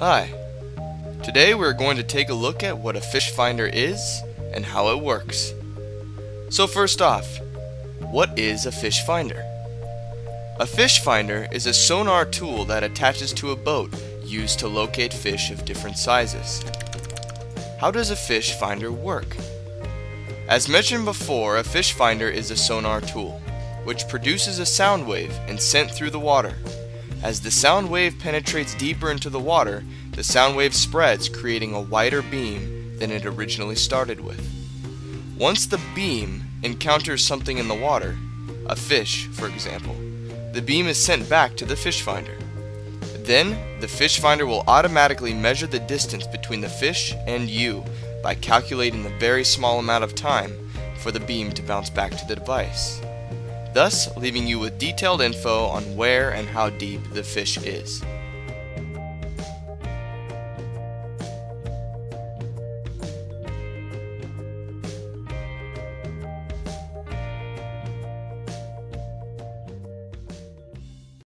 Hi. Today we're going to take a look at what a fish finder is and how it works. So first off, what is a fish finder? A fish finder is a sonar tool that attaches to a boat used to locate fish of different sizes. How does a fish finder work? As mentioned before, a fish finder is a sonar tool, which produces a sound wave and sent through the water. As the sound wave penetrates deeper into the water, the sound wave spreads, creating a wider beam than it originally started with. Once the beam encounters something in the water, a fish, for example, the beam is sent back to the fish finder. Then, the fish finder will automatically measure the distance between the fish and you by calculating the very small amount of time for the beam to bounce back to the device, thus leaving you with detailed info on where and how deep the fish is.